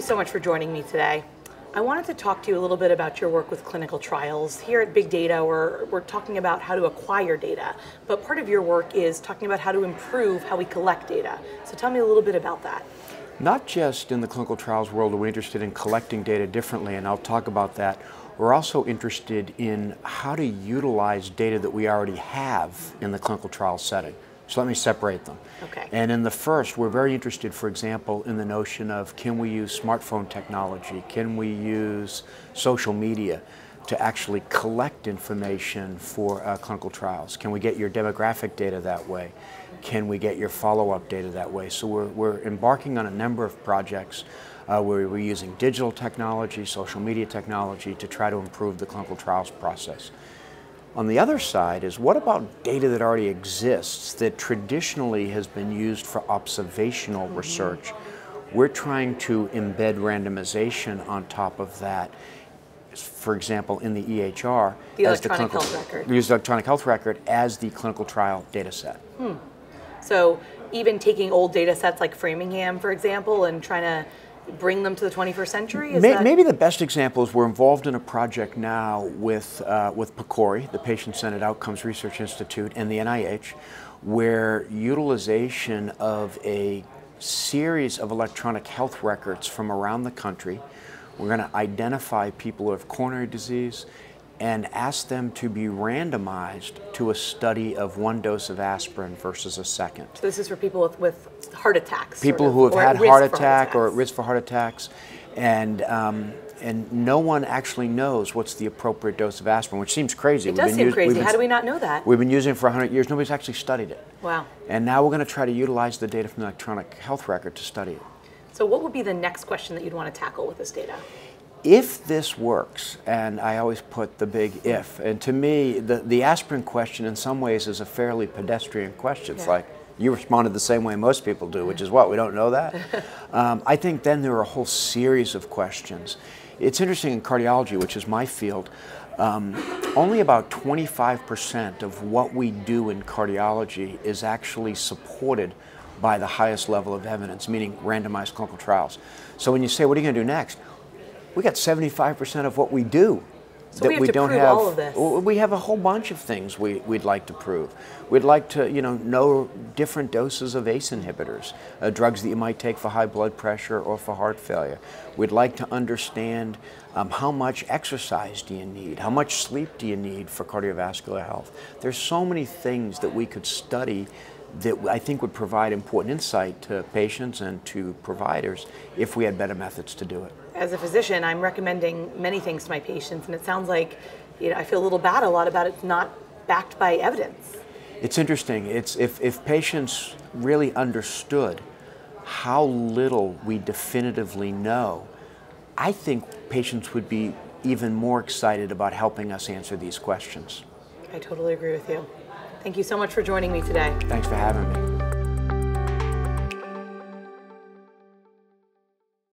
you so much for joining me today. I wanted to talk to you a little bit about your work with clinical trials. Here at Big Data, we're, we're talking about how to acquire data, but part of your work is talking about how to improve how we collect data. So tell me a little bit about that. Not just in the clinical trials world are we interested in collecting data differently, and I'll talk about that. We're also interested in how to utilize data that we already have in the clinical trial setting. So let me separate them. Okay. And in the first, we're very interested, for example, in the notion of can we use smartphone technology? Can we use social media to actually collect information for uh, clinical trials? Can we get your demographic data that way? Can we get your follow-up data that way? So we're, we're embarking on a number of projects uh, where we're using digital technology, social media technology to try to improve the clinical trials process. On the other side is what about data that already exists that traditionally has been used for observational mm -hmm. research? We're trying to embed randomization on top of that. For example, in the EHR, the as the clinical health record. Use the electronic health record as the clinical trial data set. Hmm. So even taking old data sets like Framingham, for example, and trying to bring them to the 21st century? May, maybe the best example is we're involved in a project now with, uh, with PCORI, the Patient-Centered Outcomes Research Institute, and the NIH, where utilization of a series of electronic health records from around the country, we're going to identify people who have coronary disease and asked them to be randomized to a study of one dose of aspirin versus a second. So this is for people with, with heart attacks? People of, who have had heart attack heart or at risk for heart attacks. And, um, and no one actually knows what's the appropriate dose of aspirin, which seems crazy. It we've does seem used, crazy. How do we not know that? We've been using it for 100 years. Nobody's actually studied it. Wow. And now we're going to try to utilize the data from the electronic health record to study it. So what would be the next question that you'd want to tackle with this data? If this works, and I always put the big if, and to me, the, the aspirin question in some ways is a fairly pedestrian question. It's like, you responded the same way most people do, which is what? We don't know that? um, I think then there are a whole series of questions. It's interesting in cardiology, which is my field, um, only about 25% of what we do in cardiology is actually supported by the highest level of evidence, meaning randomized clinical trials. So when you say, what are you going to do next? We got 75% of what we do so that we, have we don't have all of this. We have a whole bunch of things we, would like to prove. We'd like to, you know, know different doses of ACE inhibitors, uh, drugs that you might take for high blood pressure or for heart failure. We'd like to understand um, how much exercise do you need, how much sleep do you need for cardiovascular health. There's so many things that we could study that I think would provide important insight to patients and to providers if we had better methods to do it. As a physician, I'm recommending many things to my patients, and it sounds like you know, I feel a little bad a lot about it's not backed by evidence. It's interesting. It's if, if patients really understood how little we definitively know, I think patients would be even more excited about helping us answer these questions. I totally agree with you. Thank you so much for joining me today. Thanks for having me.